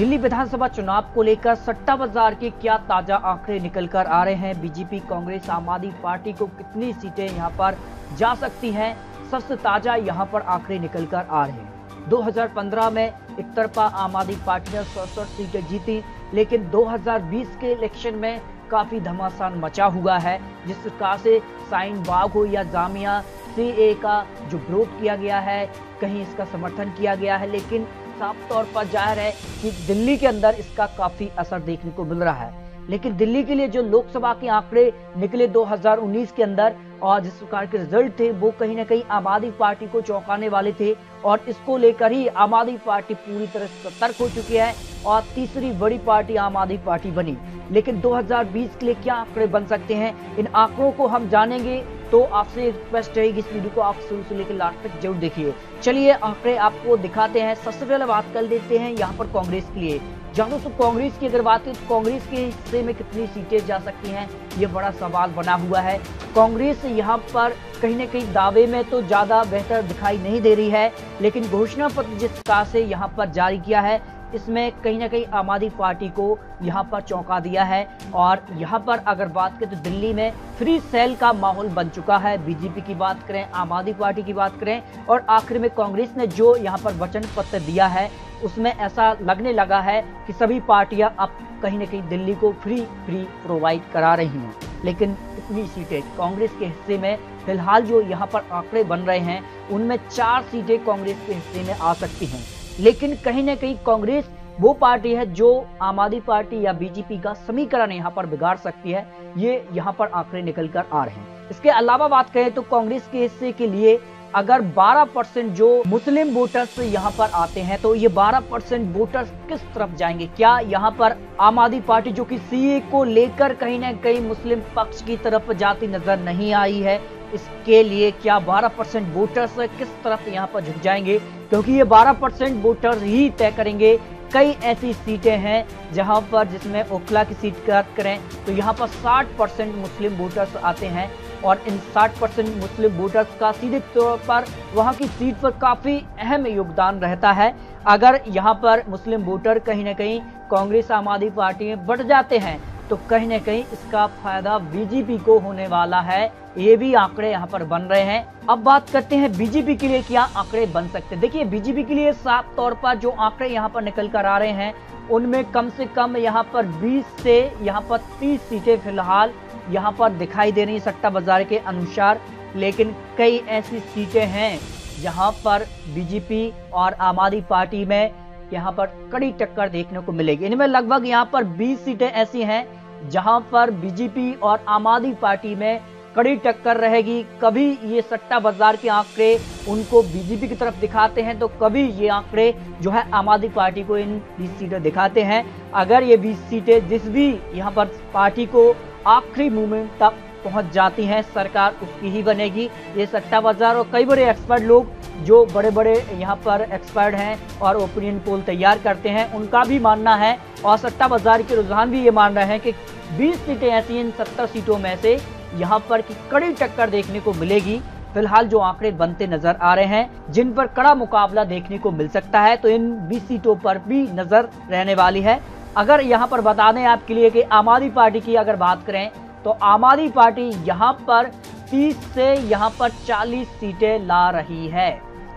दिल्ली विधानसभा चुनाव को लेकर सट्टा बाज़ार के क्या ताज़ा आंकड़े निकल कर आ रहे हैं? बीजेपी, कांग्रेस, आम आदमी पार्टी को कितनी सीटें यहाँ पर जा सकती हैं? सबसे ताज़ा यहाँ पर आंकड़े निकल कर आ रहे हैं। 2015 में एक तरफा आम आदमी पार्टी ने सड़सठ सीटें जीती, लेकिन 2020 के इलेक्शन में काफ़ी घमासान मचा हुआ है, जिस प्रकार से साइन बाग हो या जामिया सी का जो विरोध किया गया है, कहीं इसका समर्थन किया गया है, लेकिन साफ़ तौर पर ज़ाहिर है कि दिल्ली के अंदर इसका काफ़ी असर देखने को मिल रहा है। लेकिन दिल्ली के लिए जो लोकसभा के आंकड़े निकले 2019 के अंदर और जिस प्रकार के रिज़ल्ट थे, वो कहीं ना कहीं आम आदमी पार्टी को चौंकाने वाले थे और इसको लेकर ही आम आदमी पार्टी पूरी तरह सतर्क हो चुकी है और तीसरी बड़ी पार्टी आम आदमी पार्टी बनी। लेकिन 2020 के लिए क्या आंकड़े बन सकते हैं, इन आंकड़ों को हम जानेंगे तो आपसे रिक्वेस्ट रहेगी इस वीडियो को आप शुरू से लेकर लास्ट तक ज़रूर देखिए। चलिए आंकड़े आपको दिखाते हैं। सबसे पहले बात कर लेते हैं यहाँ पर कांग्रेस के लिए। जहाँ दोस्तों कांग्रेस की अगर बात करें तो कांग्रेस के हिस्से में कितनी सीटें जा सकती हैं, ये बड़ा सवाल बना हुआ है। कांग्रेस यहाँ पर कहीं ना कहीं दावे में तो ज़्यादा बेहतर दिखाई नहीं दे रही है, लेकिन घोषणा पत्र जिस प्रकार से यहाँ पर जारी किया है इसमें कहीं ना कहीं आम आदमी पार्टी को यहाँ पर चौंका दिया है। और यहाँ पर अगर बात करें तो दिल्ली में फ्री सेल का माहौल बन चुका है। बीजेपी की बात करें, आम आदमी पार्टी की बात करें, और आखिर में कांग्रेस ने जो यहाँ पर वचन पत्र दिया है, उसमें ऐसा लगने लगा है कि सभी पार्टियाँ अब कहीं ना कहीं दिल्ली को फ्री फ्री प्रोवाइड करा रही हैं। लेकिन इतनी सीटें कांग्रेस के हिस्से में, फ़िलहाल जो यहाँ पर आंकड़े बन रहे हैं, उनमें चार सीटें कांग्रेस के हिस्से में आ सकती हैं। लेकिन कहीं ना कहीं कांग्रेस वो पार्टी है जो आम आदमी पार्टी या बीजेपी का समीकरण यहाँ पर बिगाड़ सकती है। ये यहाँ पर आंकड़े निकल कर आ रहे हैं। इसके अलावा बात करें तो कांग्रेस के हिस्से के लिए अगर 12 परसेंट जो मुस्लिम वोटर्स यहाँ पर आते हैं तो ये 12 परसेंट वोटर्स किस तरफ़ जाएँगे? क्या यहाँ पर आम आदमी पार्टी जो कि सीए को लेकर कहीं ना कहीं मुस्लिम पक्ष की तरफ़ जाती नज़र नहीं आई है? इसके लिए क्या 12 परसेंट वोटर्स किस तरफ़ यहाँ पर झुक जाएँगे? क्योंकि ये 12 परसेंट वोटर्स ही तय करेंगे। कई ऐसी सीटें हैं जहाँ पर जिसमें ओखला की सीट की बात करें तो यहाँ पर 60 परसेंट मुस्लिम वोटर्स आते हैं और इन 60 परसेंट मुस्लिम वोटर्स का सीधे तौर पर वहाँ की सीट पर काफ़ी अहम योगदान रहता है। अगर यहाँ पर मुस्लिम वोटर कहीं ना कहीं कांग्रेस आम आदमी पार्टी में बढ़ जाते हैं तो कहीं ना कहीं इसका फ़ायदा बीजेपी को होने वाला है। ये भी आंकड़े यहाँ पर बन रहे हैं। अब बात करते हैं बीजेपी के लिए क्या आंकड़े बन सकते हैं। देखिए, बीजेपी के लिए साफ़ तौर पर जो आंकड़े यहाँ पर निकल कर आ रहे हैं, उनमें कम से कम यहाँ पर 20 से यहाँ पर 30 सीटें फ़िलहाल यहाँ पर दिखाई दे रही सट्टा बाज़ार के अनुसार। लेकिन कई ऐसी सीटें हैं जहाँ पर बीजेपी और आम आदमी पार्टी में यहाँ पर कड़ी टक्कर देखने को मिलेगी। इनमें लगभग यहाँ पर 20 सीटें ऐसी हैं जहाँ पर बीजेपी और आम आदमी पार्टी में कड़ी टक्कर रहेगी। कभी ये सट्टा बाज़ार के आंकड़े उनको बीजेपी की तरफ़ दिखाते हैं तो कभी ये आंकड़े जो है आम आदमी पार्टी को इन बीस सीटें दिखाते हैं। अगर ये बीस सीटें जिस भी यहाँ पर पार्टी को आखिरी मूवमेंट तक पहुँच जाती हैं, सरकार उसकी ही बनेगी। ये सट्टा बाज़ार और कई बड़े एक्सपर्ट लोग जो बड़े बड़े यहाँ पर एक्सपर्ट हैं और ओपिनियन पोल तैयार करते हैं, उनका भी मानना है और सट्टा बाज़ार के रुझान भी ये मान रहे हैं कि 20 सीटें ऐसी इन 70 सीटों में से यहाँ पर की कड़ी टक्कर देखने को मिलेगी। फ़िलहाल जो आंकड़े बनते नज़र आ रहे हैं, जिन पर कड़ा मुकाबला देखने को मिल सकता है तो इन 20 सीटों पर भी नज़र रहने वाली है। अगर यहाँ पर बता दें आपके लिए कि आम आदमी पार्टी की अगर बात करें तो आम आदमी पार्टी यहाँ पर 30 से यहाँ पर 40 सीटें ला रही है।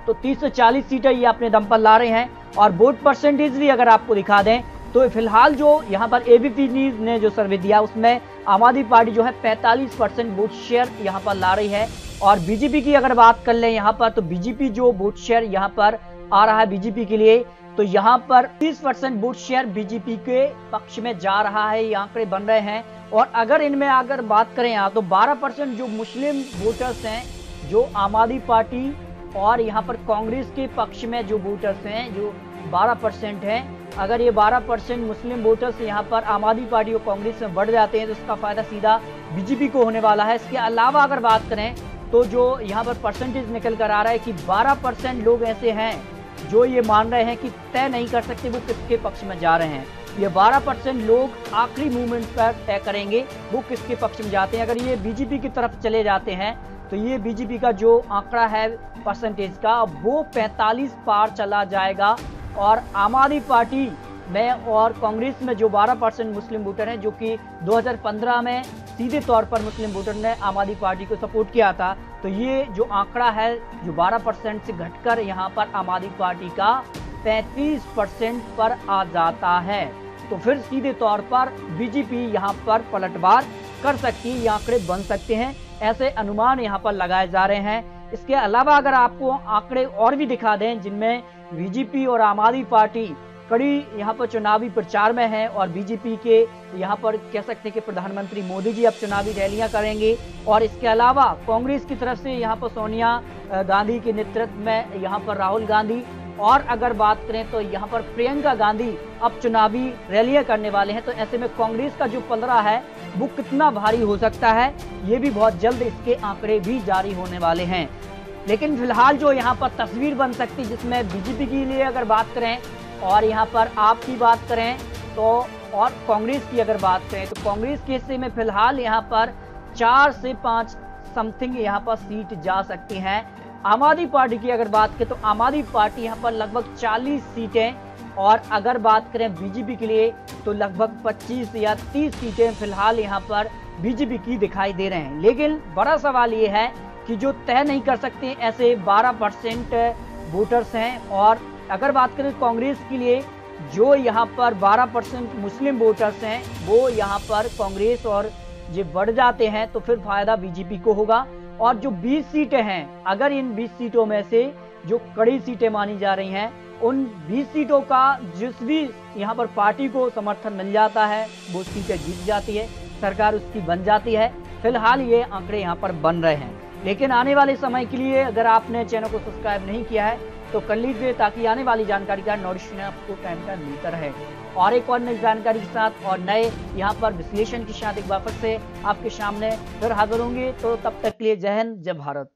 तो 30 से 40 सीटें ये अपने दम पर ला रहे हैं, और वोट परसेंटेज भी अगर आपको दिखा दें तो फ़िलहाल जो यहाँ पर एबीपी न्यूज़ ने जो सर्वे दिया, उसमें आम आदमी पार्टी जो है 45 परसेंट वोट शेयर यहाँ पर ला रही है। और बीजेपी की अगर बात कर लें यहाँ पर तो बीजेपी जो वोट शेयर यहाँ पर आ रहा है बीजेपी के लिए तो यहाँ पर 30 परसेंट वोट शेयर बीजेपी के पक्ष में जा रहा है ये आंकड़े बन रहे हैं। और अगर इनमें अगर बात करें यहाँ तो 12 परसेंट जो मुस्लिम वोटर्स हैं, जो आम आदमी पार्टी और यहाँ पर कांग्रेस के पक्ष में जो वोटर्स हैं, जो 12 परसेंट है। अगर ये 12 परसेंट मुस्लिम वोटर्स यहाँ पर आम आदमी पार्टी और कांग्रेस में बढ़ जाते हैं तो इसका फ़ायदा सीधा बीजेपी को होने वाला है। इसके अलावा अगर बात करें तो जो यहाँ पर परसेंटेज निकल कर आ रहा है कि 12 परसेंट लोग ऐसे हैं, जो ये मान रहे हैं कि तय नहीं कर सकते वो किसके पक्ष में जा रहे हैं। ये 12 परसेंट लोग आखिरी मूवमेंट पर तय करेंगे, वो किसके पक्ष में जाते हैं। अगर ये बीजेपी की तरफ़ चले जाते हैं तो ये बीजेपी का जो आंकड़ा है परसेंटेज का, वो 45 पार चला जाएगा। और आम आदमी पार्टी में और कांग्रेस में जो 12 परसेंट मुस्लिम वोटर हैं, जो कि 2015 में सीधे तौर पर मुस्लिम वोटर ने आम आदमी पार्टी को सपोर्ट किया था तो ये जो आंकड़ा है, जो 12 परसेंट से घटकर यहाँ पर आम आदमी पार्टी का 35 परसेंट पर आ जाता है। तो फिर सीधे तौर पर बीजेपी यहाँ पर पलटवार कर सकती है, ये आंकड़े बन सकते हैं, ऐसे अनुमान यहाँ पर लगाए जा रहे हैं। इसके अलावा अगर आपको आंकड़े और भी दिखा दें, जिनमें बीजेपी और आम आदमी पार्टी कड़ी यहाँ पर चुनावी प्रचार में है और बीजेपी के यहाँ पर कह सकते हैं कि प्रधानमंत्री मोदी जी अब चुनावी रैलियाँ करेंगे और इसके अलावा कांग्रेस की तरफ़ से यहाँ पर सोनिया गांधी के नेतृत्व में यहाँ पर राहुल गांधी और अगर बात करें तो यहाँ पर प्रियंका गांधी अब चुनावी रैलियाँ करने वाले हैं तो ऐसे में कांग्रेस का जो पलरा है वो कितना भारी हो सकता है, ये भी बहुत जल्द इसके आंकड़े भी जारी होने वाले हैं। लेकिन फ़िलहाल जो यहाँ पर तस्वीर बन सकती जिसमें बीजेपी के लिए अगर बात करें और यहाँ पर आप की बात करें तो और कांग्रेस की अगर बात करें तो कांग्रेस के हिस्से में फ़िलहाल यहाँ पर चार से पाँच समथिंग यहाँ पर सीट जा सकती हैं। आम आदमी पार्टी की अगर बात करें तो आम आदमी पार्टी यहाँ पर लगभग 40 सीटें, और अगर बात करें बीजेपी के लिए तो लगभग 25 या 30 सीटें फ़िलहाल यहाँ पर बीजेपी की दिखाई दे रहे हैं। लेकिन बड़ा सवाल ये है कि जो तय नहीं कर सकते ऐसे 12 परसेंट वोटर्स हैं। और अगर बात करें कांग्रेस के लिए, जो यहाँ पर 12 परसेंट मुस्लिम वोटर्स हैं, वो यहाँ पर कांग्रेस और ये बढ़ जाते हैं तो फिर फ़ायदा बीजेपी को होगा। और जो 20 सीटें हैं, अगर इन 20 सीटों में से जो कड़ी सीटें मानी जा रही हैं, उन 20 सीटों का जिस भी यहाँ पर पार्टी को समर्थन मिल जाता है, वो सीटें जीत जाती है, सरकार उसकी बन जाती है। फ़िलहाल ये आंकड़े यहाँ पर बन रहे हैं। लेकिन आने वाले समय के लिए अगर आपने चैनल को सब्सक्राइब नहीं किया है तो कर लीजिए ताकि आने वाली जानकारी का नोटिफिकेशन आपको टाइम का मिलता रहे। और एक और नई जानकारी के साथ और नए यहाँ पर विश्लेषण के साथ एक बार से आपके सामने फिर हाजिर होंगे। तो तब तक के लिए जय हिंद, जय भारत।